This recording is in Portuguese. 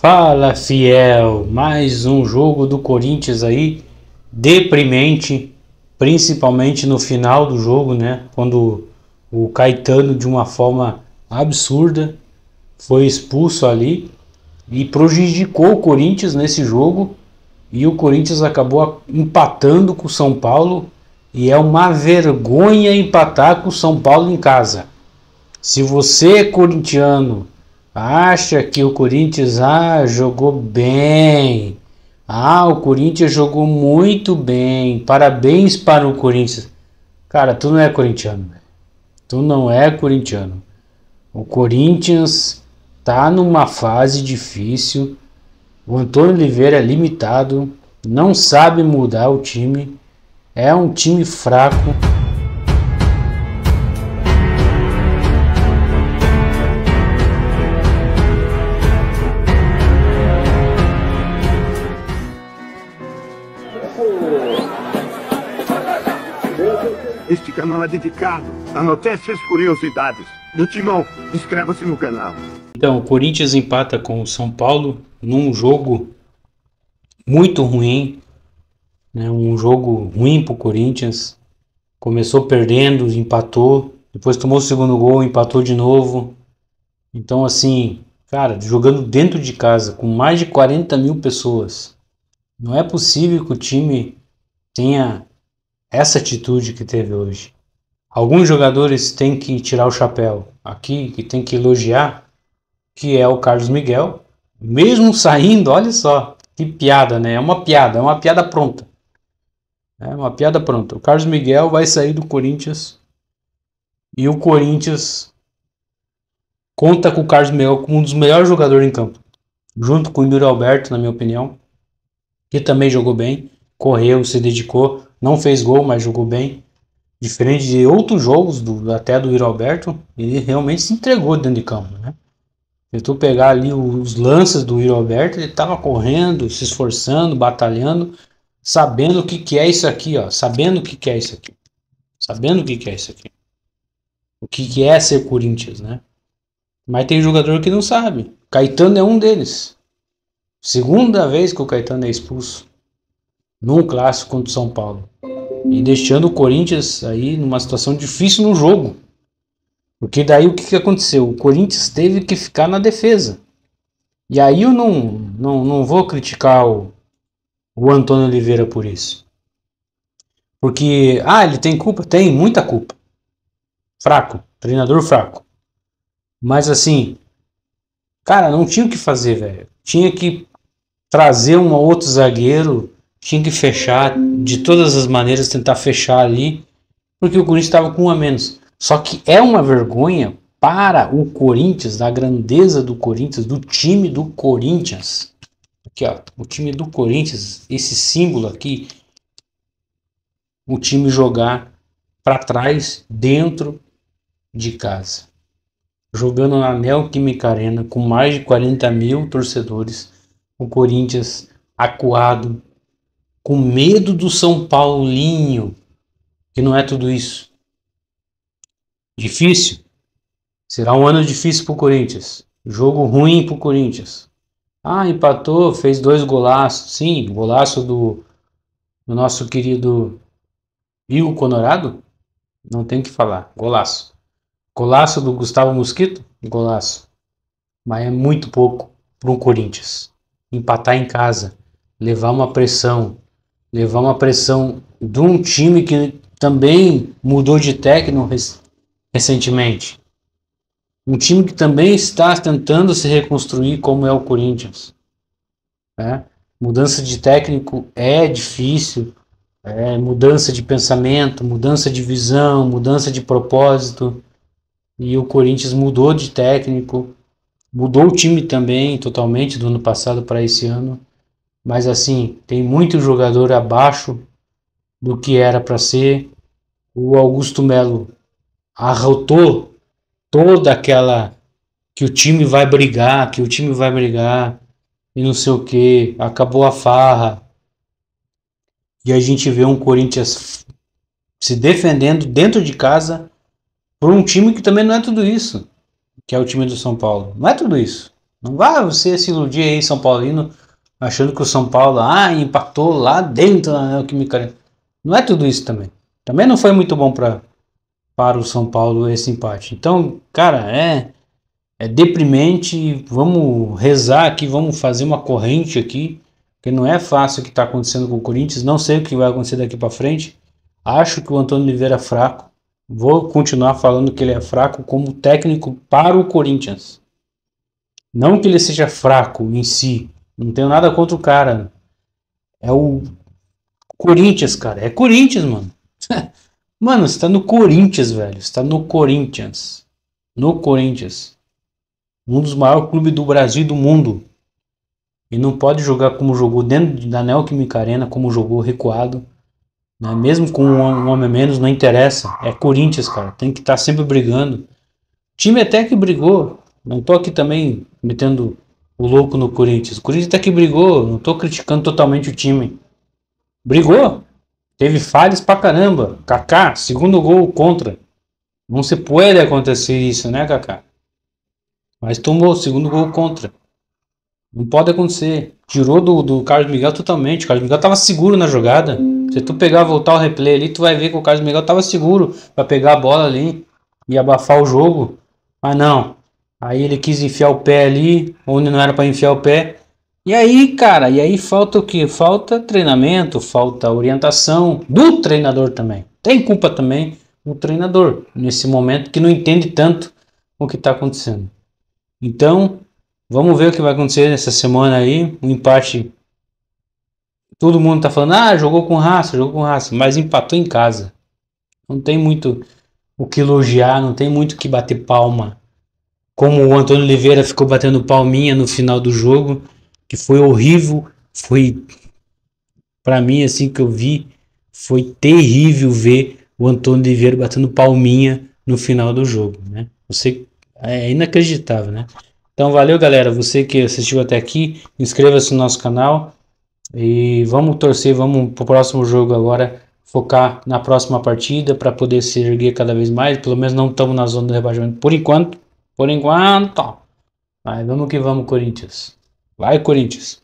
Fala fiel, mais um jogo do Corinthians aí deprimente, principalmente no final do jogo, né? Quando o Caetano de uma forma absurda foi expulso ali e prejudicou o Corinthians nesse jogo e o Corinthians acabou empatando com o São Paulo e é uma vergonha empatar com o São Paulo em casa. Se você é corintiano acha que o Corinthians ah, jogou bem. Ah, o Corinthians jogou muito bem. Parabéns para o Corinthians. Cara, tu não é corintiano. Tu não é corintiano. O Corinthians tá numa fase difícil. O Antônio Oliveira é limitado, não sabe mudar o time. É um time fraco. Canal é dedicado a notícias curiosidades do Timão. Inscreva-se no canal. Então, o Corinthians empata com o São Paulo num jogo muito ruim, né? um jogo ruim para o Corinthians. Começou perdendo, empatou, depois tomou o segundo gol, empatou de novo. Então, assim, cara, jogando dentro de casa com mais de 40 mil pessoas, não é possível que o time tenha essa atitude que teve hoje. Alguns jogadores têm que tirar o chapéu aqui, que tem que elogiar, que é o Carlos Miguel, mesmo saindo, olha só, que piada, né? É uma piada, é uma piada pronta. É uma piada pronta. O Carlos Miguel vai sair do Corinthians e o Corinthians conta com o Carlos Miguel como um dos melhores jogadores em campo, junto com o Yuri Alberto, na minha opinião, que também jogou bem, correu, se dedicou, não fez gol, mas jogou bem. Diferente de outros jogos, do, até do Alberto, ele realmente se entregou dentro de campo, né? Se tu pegar ali os lances do Alberto, ele estava correndo, se esforçando, batalhando, sabendo o que, que é isso aqui, ó. Sabendo o que, que é isso aqui. Sabendo o que, que é isso aqui. O que, que é ser Corinthians, né? Mas tem jogador que não sabe. Caetano é um deles. Segunda vez que o Caetano é expulso num clássico contra o São Paulo. E deixando o Corinthians aí numa situação difícil no jogo. Porque daí o que, que aconteceu? O Corinthians teve que ficar na defesa. E aí eu não, não, não vou criticar o, o Antônio Oliveira por isso. Porque, ah, ele tem culpa? Tem, muita culpa. Fraco, treinador fraco. Mas assim, cara, não tinha o que fazer, velho. Tinha que trazer um outro zagueiro, tinha que fechar de todas as maneiras, tentar fechar ali, porque o Corinthians estava com um a menos. Só que é uma vergonha para o Corinthians, da grandeza do Corinthians, do time do Corinthians. Aqui, ó, o time do Corinthians, esse símbolo aqui, o time jogar para trás, dentro de casa. Jogando na Neoquímica Arena, com mais de 40 mil torcedores, o Corinthians acuado, com medo do São Paulinho, que não é tudo isso. Difícil. Será um ano difícil para o Corinthians. Jogo ruim para o Corinthians. Ah, empatou, fez dois golaços. Sim, golaço do, do nosso querido Igor Conorado. Não tem que falar. Golaço. Golaço do Gustavo Mosquito? Golaço. Mas é muito pouco para um Corinthians. Empatar em casa, levar uma pressão, levar uma pressão de um time que também mudou de técnico recentemente. Um time que também está tentando se reconstruir, como é o Corinthians. Né? Mudança de técnico é difícil, é, mudança de pensamento, mudança de visão, mudança de propósito. E o Corinthians mudou de técnico, mudou o time também totalmente do ano passado para esse ano. Mas assim, tem muito jogador abaixo do que era para ser. O Augusto Melo arrotou toda aquela que o time vai brigar, que o time vai brigar e não sei o que, acabou a farra. E a gente vê um Corinthians se defendendo dentro de casa por um time que também não é tudo isso, que é o time do São Paulo. Não é tudo isso. Não vá você se iludir aí, São Paulino, achando que o São Paulo ah, empatou lá dentro da Neoquímica. Não é tudo isso também. Também não foi muito bom para para o São Paulo esse empate. Então, cara, é é deprimente. Vamos rezar aqui, vamos fazer uma corrente aqui, porque não é fácil o que está acontecendo com o Corinthians. Não sei o que vai acontecer daqui para frente. Acho que o Antônio Oliveira é fraco. Vou continuar falando que ele é fraco como técnico para o Corinthians. Não que ele seja fraco em si. Não tenho nada contra o cara. É o Corinthians, cara. É Corinthians, mano. mano, você tá no Corinthians, velho. Você tá no Corinthians. No Corinthians. Um dos maiores clubes do Brasil e do mundo. E não pode jogar como jogou dentro da Neoquímica Arena, como jogou recuado. Né? Mesmo com um homem menos, não interessa. É Corinthians, cara. Tem que estar tá sempre brigando. Time até que brigou. Não tô aqui também metendo o louco no Corinthians. O Corinthians até que brigou. Não tô criticando totalmente o time. Brigou. Teve falhas pra caramba. Kaká, segundo gol contra. Não se pode acontecer isso, né, Kaká? Mas tomou segundo gol contra. Não pode acontecer. Tirou do, do Carlos Miguel totalmente. O Carlos Miguel tava seguro na jogada. Se tu pegar voltar o replay ali, tu vai ver que o Carlos Miguel tava seguro para pegar a bola ali e abafar o jogo. Mas não. Aí ele quis enfiar o pé ali, onde não era para enfiar o pé. E aí, cara, e aí falta o que? Falta treinamento, falta orientação do treinador também. Tem culpa também o treinador nesse momento que não entende tanto o que está acontecendo. Então, vamos ver o que vai acontecer nessa semana aí. Um empate todo mundo tá falando, ah, jogou com raça, jogou com raça, mas empatou em casa. Não tem muito o que elogiar, não tem muito o que bater palma. Como o Antônio Oliveira ficou batendo palminha no final do jogo, que foi horrível, foi para mim assim que eu vi, foi terrível ver o Antônio Oliveira batendo palminha no final do jogo, né? Você é inacreditável, né? Então valeu, galera. Você que assistiu até aqui, inscreva-se no nosso canal e vamos torcer, vamos pro próximo jogo agora, focar na próxima partida para poder se erguer cada vez mais. Pelo menos não estamos na zona do rebaixamento por enquanto. Por enquanto. Mas vamos que vamos, Corinthians. Vai, Corinthians.